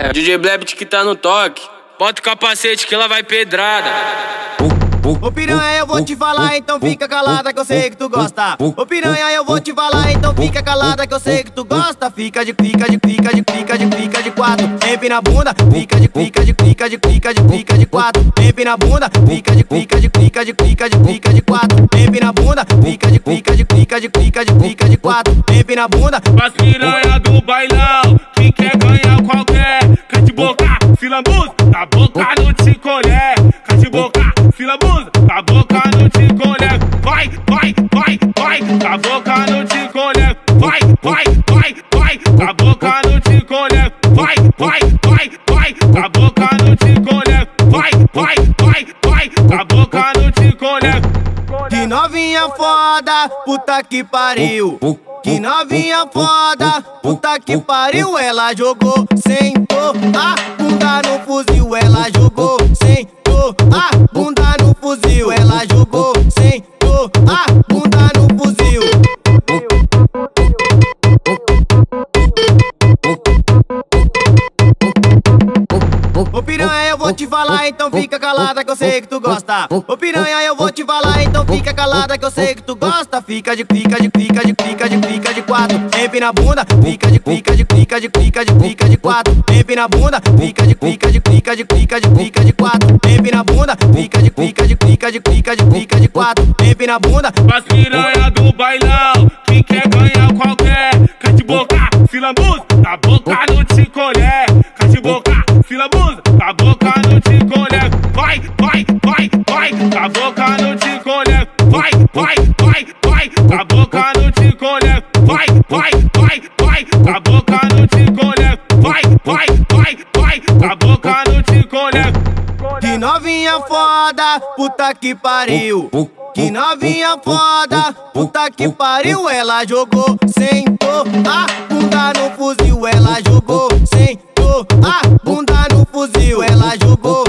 É, DJ Blebt que tá no toque. Bota o capacete que ela vai pedrada. Ô piranha, eu vou te falar, então fica calada que eu sei que tu gosta. Ô piranha, eu vou te falar, então fica calada que eu sei que tu gosta. Fica de fica de fica de fica de fica de quatro, empina na bunda. Fica de fica de fica de fica de fica de quatro, empina na bunda. Fica de fica de fica de fica de fica de quatro, empina na bunda. Fica de fica de fica de fica de fica de quatro, empina na bunda. As piranha do bailão, boca, fila da boca não te colher. Quer de boca, te colher. Vai, vai, vai, vai, da boca não te colher. Vai, vai, vai, vai, da boca não te colher. Vai, vai, vai, vai, da boca não te colher. Vai, vai, vai, vai, da boca não te colher. Que novinha foda, puta que pariu. Que novinha foda, puta que pariu. Ela jogou, sentou a bunda no fuzil. Ela jogou, Ô piranha, eu vou te falar, então fica calada que eu sei que tu gosta. Ô piranha, eu vou te falar, então fica calada que eu sei que tu gosta. Fica de fica de fica de fica de fica de quatro, empina na bunda. Fica de fica de fica de fica de fica de quatro, empina na bunda. Fica de fica de fica de fica de fica de quatro, empina na bunda. Fica de fica de fica de fica de fica de quatro, empina na bunda. As piranha do bailão, que quer ganhar qualquer. Quer de boca, fila da vai, vai, da boca não te colher. Vai, vai, vai, vai, da boca não te colher. Vai, vai, vai, vai, da boca não te colher. Vai, vai, vai, vai, da boca não te colher. Que novinha foda, puta que pariu. Que novinha foda, puta que pariu. Ela jogou, sentou a bunda no fuzil. Ela jogou, sentou a bunda no fuzil. Ela jogou,